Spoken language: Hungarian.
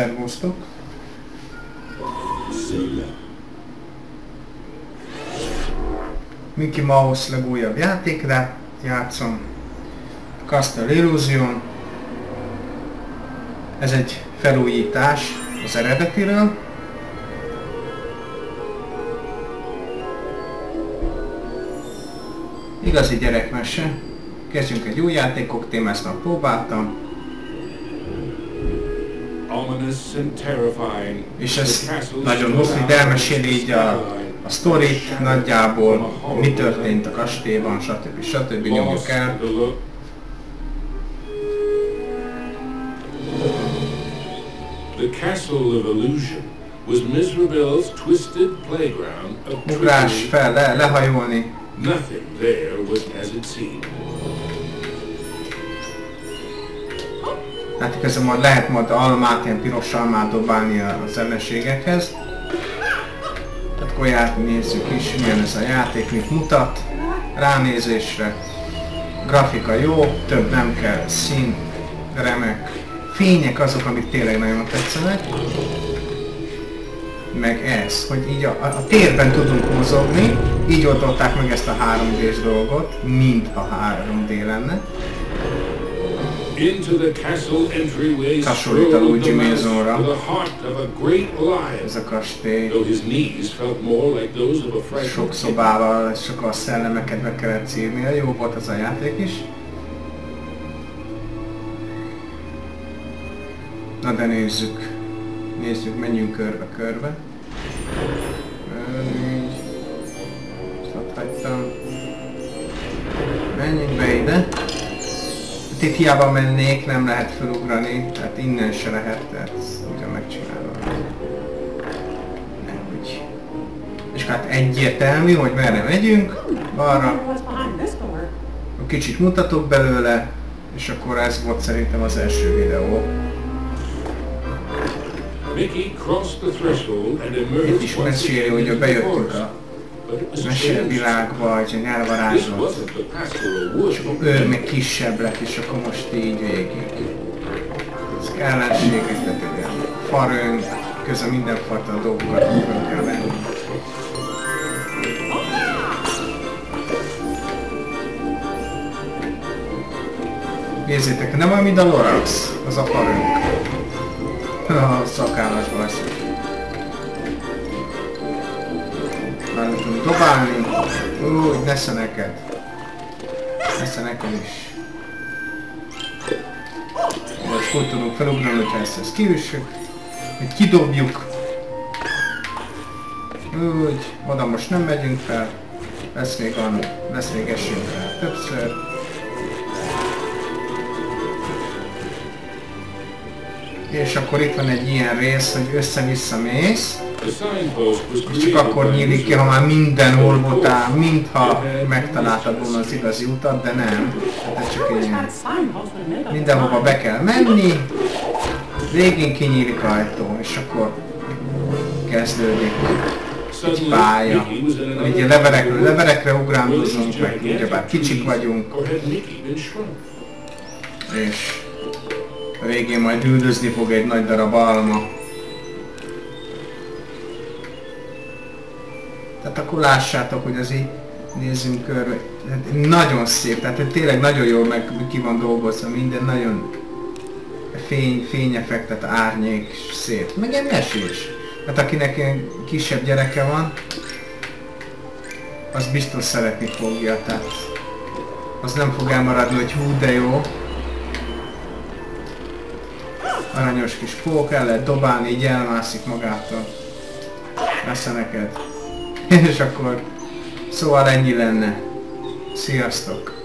Szervusztok! Mickey Mouse legújabb játékra játszom. Castle Illusion. Ez egy felújítás az eredetiről. Igazi gyerekmese. Kezdjünk egy új játékok témát, próbáltam. És ez nagyon hosszú, így a, a sztorit nagyjából, mi történt a kastélyban, stb. stb. nyomjuk el. The castle of illusion was Misrabel's twisted playground of Ugrás fel, le, lehajolni. Nothing there was as it seemed. Hát közben majd lehet majd almát, ilyen piros almát dobálni az ellenségekhez. Tehát ját, nézzük is, milyen ez a játék, mit mutat. Ránézésre. Grafika jó, több nem kell, szín, remek. Fények azok, amik tényleg nagyon tetszenek. Meg ez, hogy így a, a, a térben tudunk mozogni, így oldották meg ezt a 3D-s dolgot, mint a 3D lenne. Hasonlít a Luigi Mason-ra. Ez a kastély. Sok szobával, sokkal szellemeket be kellett szívnia, jó volt az a játék is. Na de nézzük. Nézzük, menjünk körbe körbe. Négy. Ezt hagytam. Menjünk be ide. Itt hiába mennék, nem lehet felugrani, tehát innen se lehet, tehát ugyan megcsinálom. Nehogy. És hát egyértelmű, hogy merre megyünk, balra, kicsit mutatok belőle, és akkor ez volt szerintem az első videó. Mickey crossed the threshold and Itt emerged is once meséli, hogy bejöttünk a Mesélvilágba, és egy This elvarázsolt. És akkor ő meg kisebb lett, és akkor most így végig. Az ellenségek, tehát egy ilyen farönk, közben mindenfajta dolgokat föl kell venni. Nézzétek, nem olyan, mint a Lorax, az a farönk. A szakállas basszus. Nem tudom dobálni. Úgy, nesze neked. Nesze neked is. Most úgy tudunk felugrani, hogyha ezt, ezt kiüssük. Hogy kidobjuk. Úgy, oda most nem megyünk fel. Lesz még, van, lesz még esélyünk rá többször. És akkor itt van egy ilyen rész, hogy össze-vissza mész. És csak akkor nyílik ki, ha már mindenhol voltál, mintha megtaláltad volna az igazi utat, de nem. Hát ez csak egy ilyen. Mindenhova be kell menni, végén kinyílik ajtó, és akkor kezdődik Suddenly, pálya. Ugye leverekre this ugrándozunk, meg ugyebár kicsik vagyunk, és a végén majd üldözni fog egy nagy darab alma. Akkor lássátok, hogy az így nézzünk körbe. Hát nagyon szép, tehát tényleg nagyon jól meg ki van dolgozva minden, nagyon fény, fényeffektet, árnyék, szép. Meg egy mesés. Hát akinek ilyen kisebb gyereke van, az biztos szeretni fogja, tehát az nem fog elmaradni, hogy hú de jó. Aranyos kis pók, el lehet dobálni, így elmászik magától. Lesz neked. És akkor szóval ennyi lenne. Sziasztok!